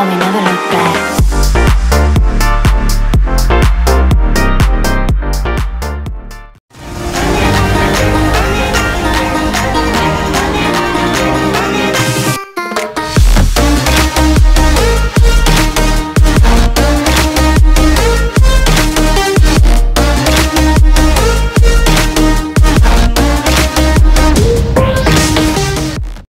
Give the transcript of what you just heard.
and we never look back.